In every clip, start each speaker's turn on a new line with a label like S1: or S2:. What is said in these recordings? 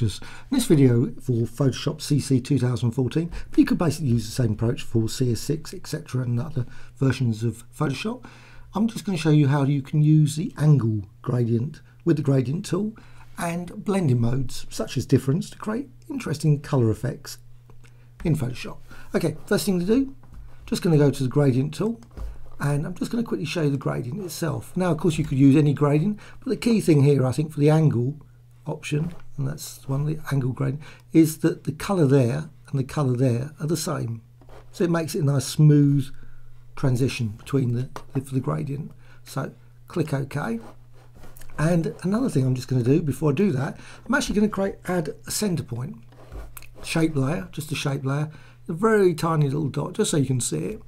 S1: In this video for Photoshop CC 2014, but you could basically use the same approach for CS6, etc. and other versions of Photoshop. I'm just going to show you how you can use the angle gradient with the gradient tool and blending modes such as difference to create interesting colour effects in Photoshop. Okay, first thing to do, just going to go to the gradient tool and I'm just going to quickly show you the gradient itself. Now of course you could use any gradient, but the key thing here I think for the angle option, and that's one of the angle gradient, is that the colour there and the colour there are the same. So it makes it a nice smooth transition between the, for the gradient. So click OK. And another thing I'm just going to do before I do that, I'm actually going to create add a centre point. Shape layer, just a shape layer, a very tiny little dot, just so you can see it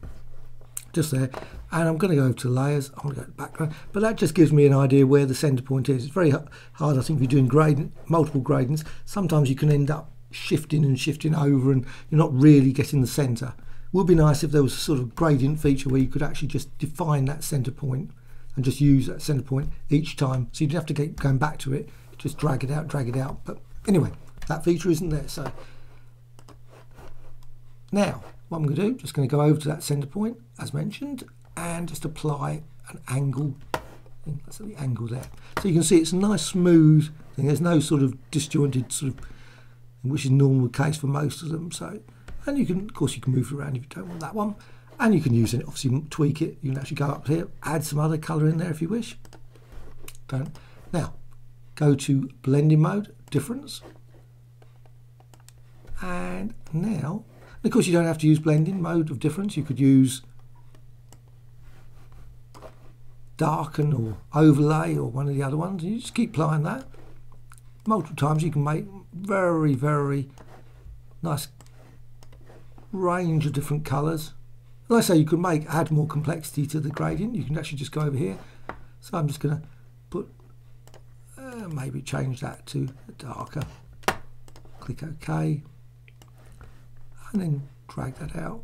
S1: just there. And I'm going to go to layers. I'm going to go to background. But that just gives me an idea where the center point is. It's very hard I think if you're doing gradient multiple gradients sometimes you can end up shifting and shifting over and you're not really getting the center. Would be nice if there was a sort of gradient feature where you could actually just define that center point and just use that center point each time. So you don't have to keep going back to it just drag it out drag it out. But anyway that feature isn't there so. Now what I'm going to do, just going to go over to that center point as mentioned and just apply an angle. That's the angle there. So you can see it's a nice smooth thing. There's no sort of disjointed sort of, which is normal case for most of them. So, and you can, of course, you can move it around if you don't want that one. And you can use it, obviously tweak it. You can actually go up here, add some other color in there if you wish. Don't. Now, go to blending mode, difference. And now of course, you don't have to use blending mode of difference. You could use darken or overlay or one of the other ones. You just keep applying that. Multiple times you can make very, very nice range of different colours. Like I say, you can make add more complexity to the gradient. You can actually just go over here. So I'm just going to put, uh, maybe change that to darker. Click OK and then drag that out.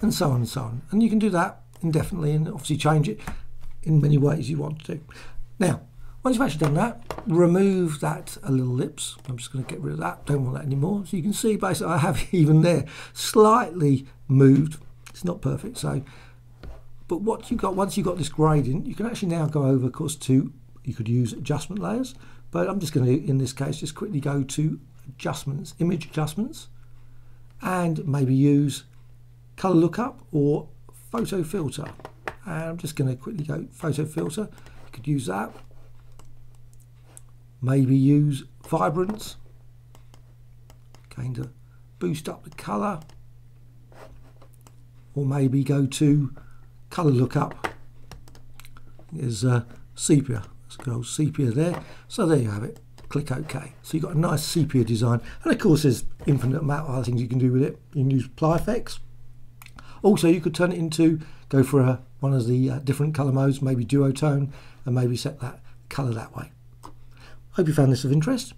S1: And so on and so on. And you can do that indefinitely and obviously change it in many ways you want to. Now once you've actually done that remove that a little ellipse. I'm just going to get rid of that. Don't want that anymore. So you can see basically I have even there slightly moved. It's not perfect so but what you got once you've got this gradient you can actually now go over of course to you could use adjustment layers but I'm just going to in this case just quickly go to adjustments, image adjustments, and maybe use color lookup or photo filter. And I'm just going to quickly go photo filter. You could use that. Maybe use vibrance. Kind of boost up the color. Or maybe go to color lookup. Is uh, sepia. Let's go sepia there. So there you have it click OK. So you've got a nice sepia design. And of course, there's infinite amount of other things you can do with it. You can use apply effects. Also, you could turn it into, go for a, one of the uh, different color modes, maybe duotone, and maybe set that color that way. Hope you found this of interest.